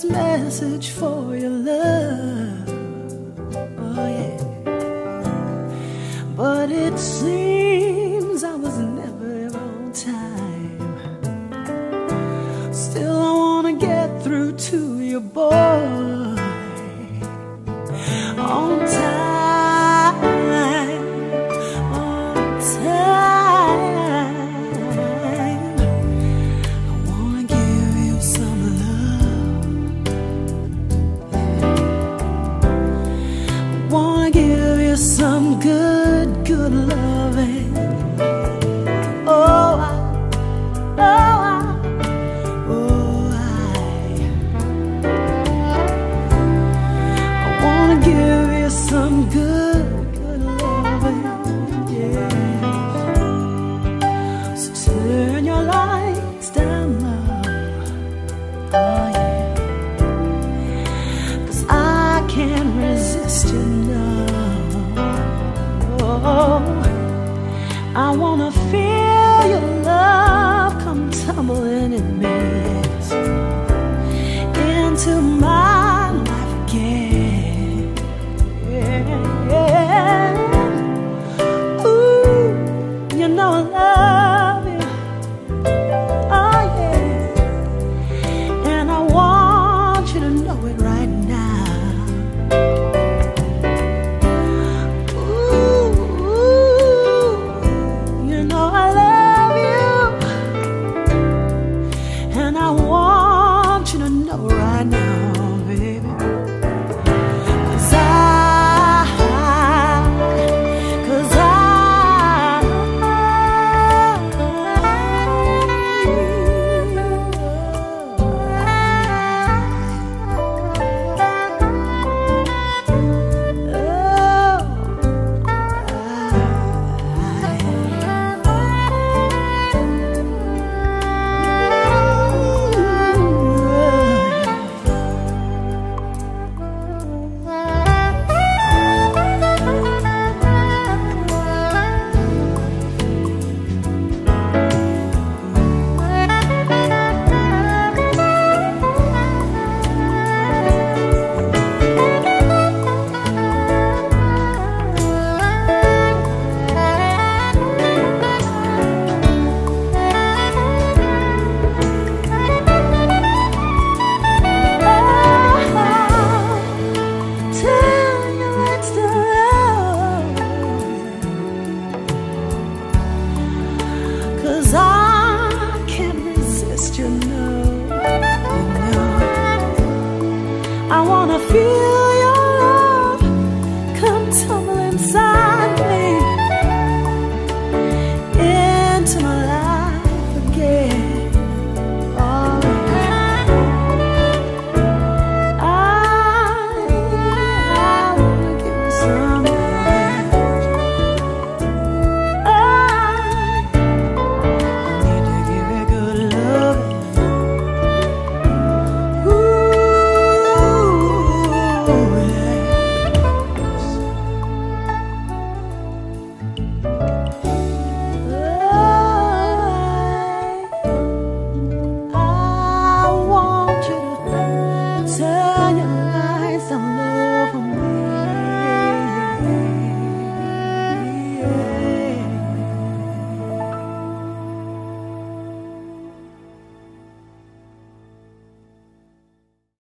this message for your love. Oh, yeah. But it seems I was never on time. Still, I want to get through to your boy. I wanna feel your love come tumbling in me. feel your love come tumbling inside.